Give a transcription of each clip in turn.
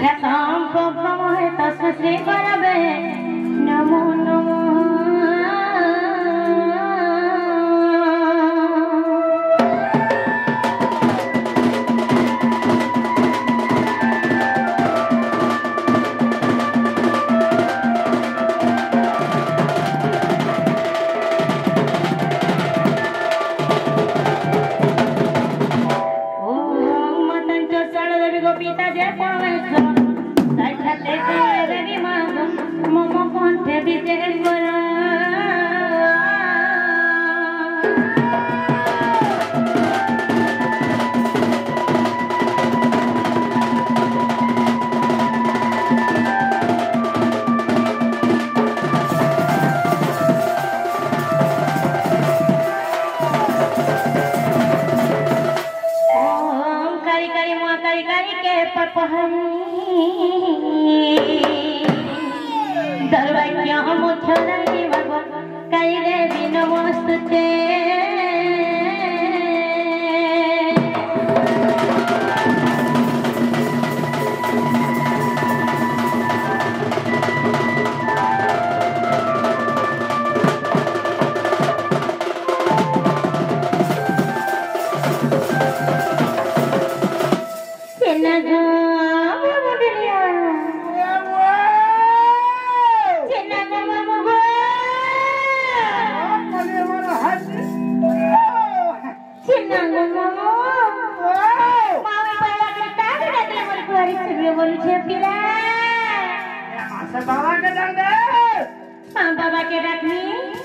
Let's all go.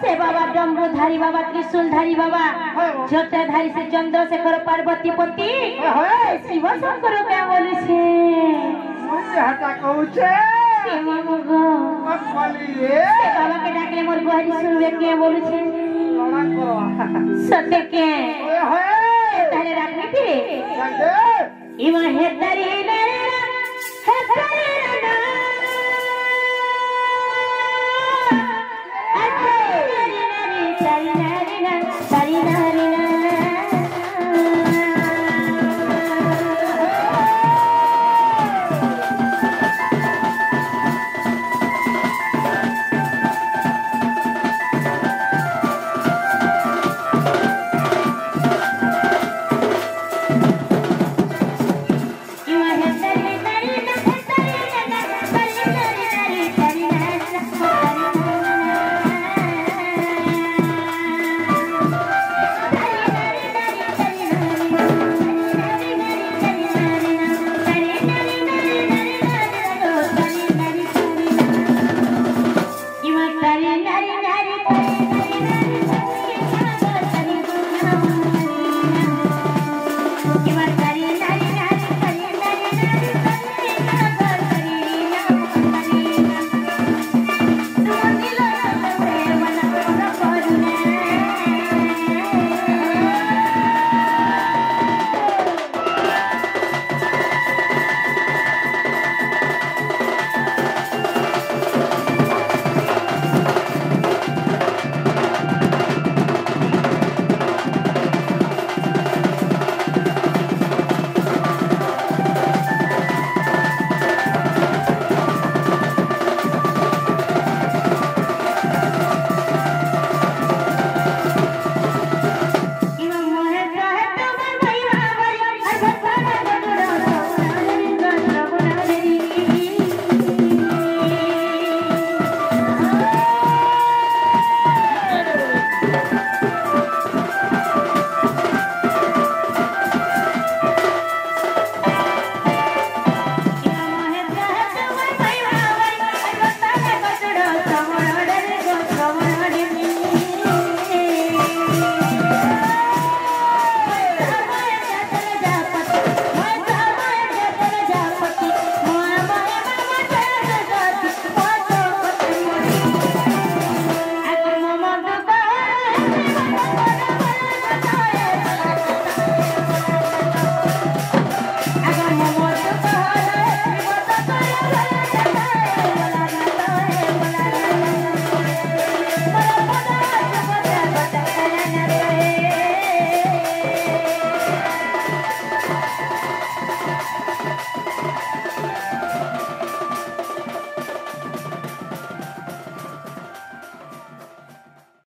সে বাবা ডম্বুধারী বাবা ত্রিশূলধারী বাবা। ঝোটাধারী সে চন্দ্রশেখর পার্বতী পতি শিব শঙ্কর কে বলুছে। বাবাকে ডাকলে মোর গুহারি শুনবে কে বলুছে। সত্য কে? তাহলে রাখবি ইমা হেদারি